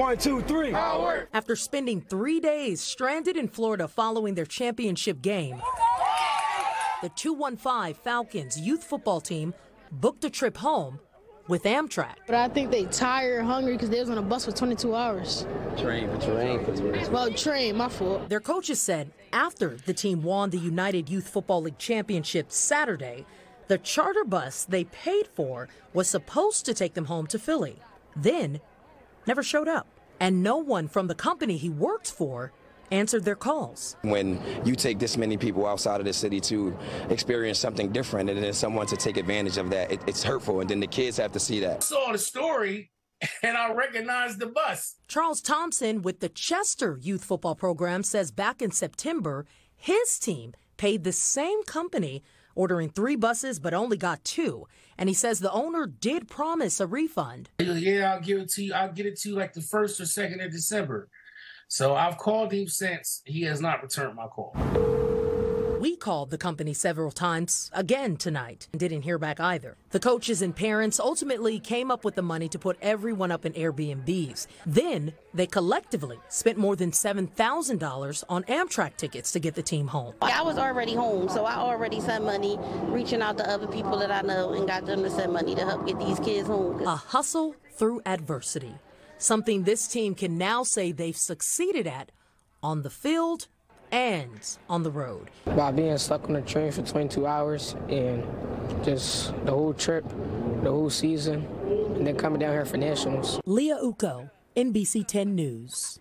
One, two, three. After spending three days stranded in Florida following their championship game, the 215 Falcons youth football team booked a trip home with Amtrak. But I think they tired, hungry because they was on a bus for 22 hours. Train, train, Well, train, my fault. Their coaches said after the team won the United Youth Football League championship Saturday, the charter bus they paid for was supposed to take them home to Philly. Then, never showed up. And no one from the company he worked for answered their calls. When you take this many people outside of the city to experience something different and then someone to take advantage of that, it, it's hurtful. And then the kids have to see that. I saw the story and I recognized the bus. Charles Thompson with the Chester Youth Football Program says back in September, his team paid the same company ordering three buses but only got two. And he says the owner did promise a refund. Yeah, I'll give it to you. I'll get it to you like the first or second of December. So I've called him since. He has not returned my call. We called the company several times again tonight and didn't hear back either. The coaches and parents ultimately came up with the money to put everyone up in Airbnbs. Then they collectively spent more than $7,000 on Amtrak tickets to get the team home. I was already home, so I already sent money, reaching out to other people that I know and got them to send money to help get these kids home. A hustle through adversity. Something this team can now say they've succeeded at on the field and on the road. By being stuck on the train for 22 hours and just the whole trip, the whole season, and then coming down here for nationals. Leah Uko, NBC 10 News.